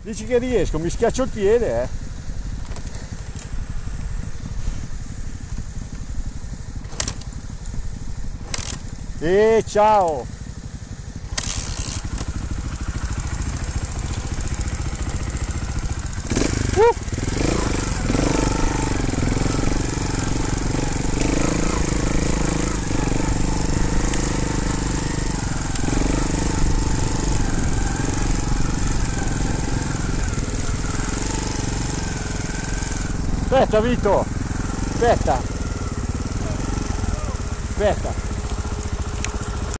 Dici che riesco, mi schiaccio il piede, eh. E ciao! Uh! Aspetta Vito, aspetta, aspetta.